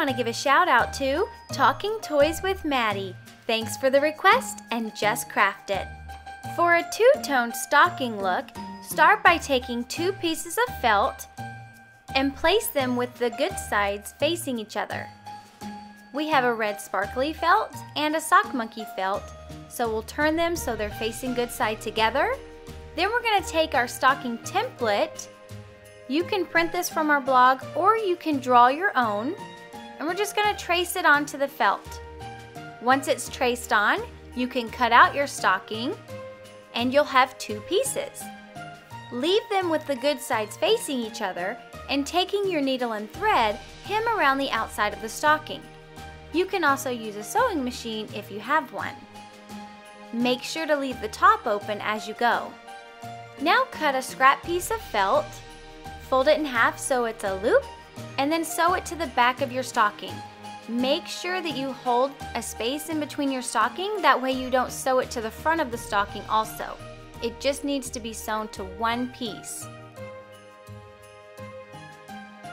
want to give a shout out to Talking Toys with Maddie. Thanks for the request and just craft it. For a two-toned stocking look, start by taking two pieces of felt and place them with the good sides facing each other. We have a red sparkly felt and a sock monkey felt, so we'll turn them so they're facing good side together. Then we're gonna take our stocking template. You can print this from our blog or you can draw your own. And we're just gonna trace it onto the felt. Once it's traced on, you can cut out your stocking and you'll have two pieces. Leave them with the good sides facing each other and taking your needle and thread, hem around the outside of the stocking. You can also use a sewing machine if you have one. Make sure to leave the top open as you go. Now cut a scrap piece of felt, fold it in half so it's a loop, and then sew it to the back of your stocking. Make sure that you hold a space in between your stocking, that way you don't sew it to the front of the stocking also. It just needs to be sewn to one piece.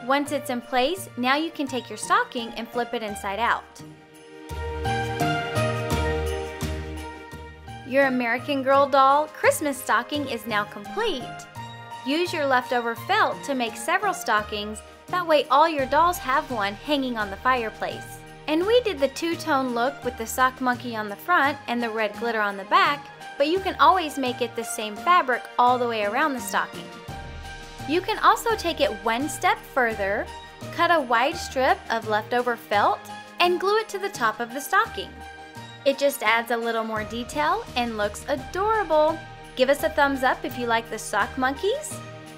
Once it's in place, now you can take your stocking and flip it inside out. Your American Girl doll Christmas stocking is now complete. Use your leftover felt to make several stockings, that way all your dolls have one hanging on the fireplace. And we did the two-tone look with the sock monkey on the front and the red glitter on the back, but you can always make it the same fabric all the way around the stocking. You can also take it one step further, cut a wide strip of leftover felt, and glue it to the top of the stocking. It just adds a little more detail and looks adorable. Give us a thumbs up if you like the sock monkeys,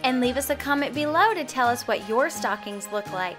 and leave us a comment below to tell us what your stockings look like.